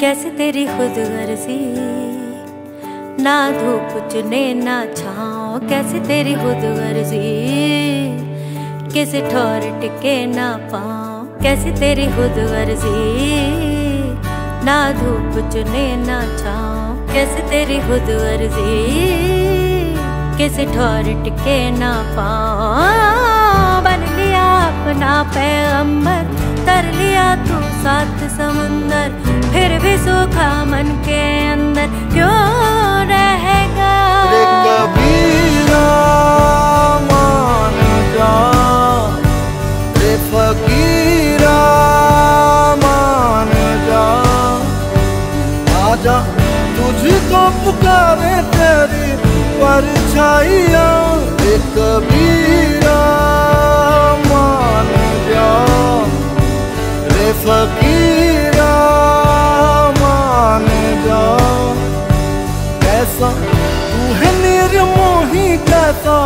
कैसे तेरी खुद गर्जी? ना धूप चुने, ना छाओ कैसे तेरी खुद गर्जी? किसी ठोर टिके ना पाओ कैसे तेरी खुद गर्जी? ना धूप चुने, ना छाओ कैसे तेरी खुद गर्जी? किसी ठोर टिके ना पाओ बन लिया अपना पैगंबर, तर लिया तू सात समुंदर आजा तुझको पुकारे तेरी परछाइया। रे कबीरा मान जा रे फकीरा मान जा कैसा तू है निर्मोही कैसा